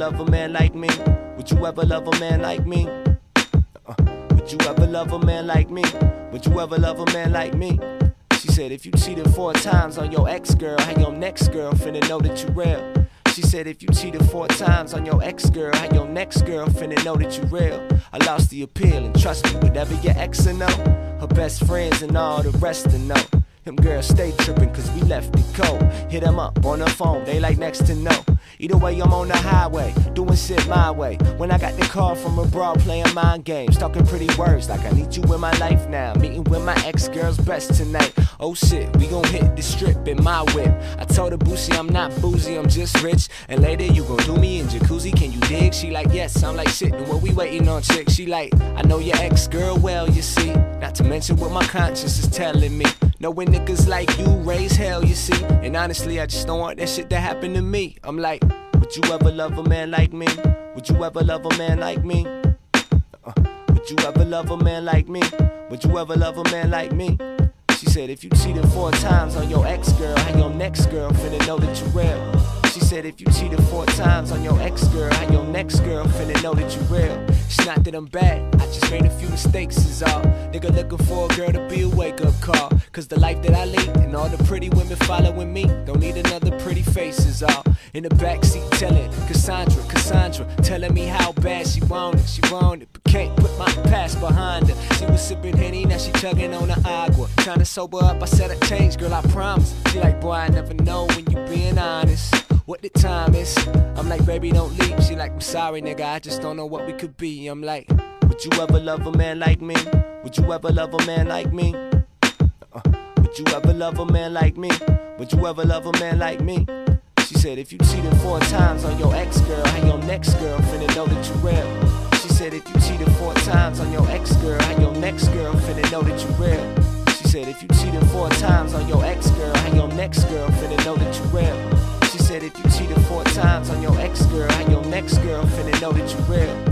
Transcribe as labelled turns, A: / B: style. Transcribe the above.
A: love a man like me? Would you ever love a man like me? Uh, would you ever love a man like me? Would you ever love a man like me? She said, if you cheated four times on your ex girl, how your next girl finna know that you real? She said, if you cheated four times on your ex girl, how your next girl finna know that you real? I lost the appeal, and trust me, whatever your ex know, her best friends and all the rest to know. Them girls stay trippin' cause we left it cold. Hit them up on the phone, they like next to no. Either way, I'm on the highway, doing shit my way. When I got the call from abroad playing mind games, talking pretty words like I need you in my life now. Meeting with my ex girl's best tonight. Oh shit, we gon' hit the strip in my whip. I told her Boosie I'm not boozy, I'm just rich. And later you gon' do me in jacuzzi, can you dig? She like, yes, I'm like shit, and what we waiting on, chick? She like, I know your ex girl well, you see. Not to mention what my conscience is telling me. Knowing niggas like you raise hell, you see. And honestly, I just don't want that shit to happen to me. I'm like, would you ever love a man like me? Would you ever love a man like me? Uh, would you ever love a man like me? Would you ever love a man like me? She said, if you cheated four times on your ex girl, how your next girl finna know that you real? She said, if you cheated four times on your ex girl, how your next girl finna know that you real? It's not that I'm bad, just made a few mistakes, is all. Nigga looking for a girl to be a wake up call. Cause the life that I lead and all the pretty women following me don't need another pretty face, is all. In the backseat telling Cassandra, Cassandra, telling me how bad she want it, she want it, but can't put my past behind her. She was sipping Henny, now she chugging on the agua. Trying to sober up, I said I changed, girl, I promise. She like, boy, I never know when you being honest what the time is. I'm like, baby, don't leave. She like, I'm sorry, nigga, I just don't know what we could be. I'm like, would you ever love a man like me? Would you ever love a man like me? Uh, would you ever love a man like me? Would you ever love a man like me? She said, if you cheated four times on your ex girl, how your next girl finna know that you real? She said, if you cheated four times on your ex girl, how your next girl finna know that you real? She said, if you cheated four times on your ex girl, how your next girl finna know that you real? She said, if you cheated four times on your ex girl, how your next girl finna know that you real?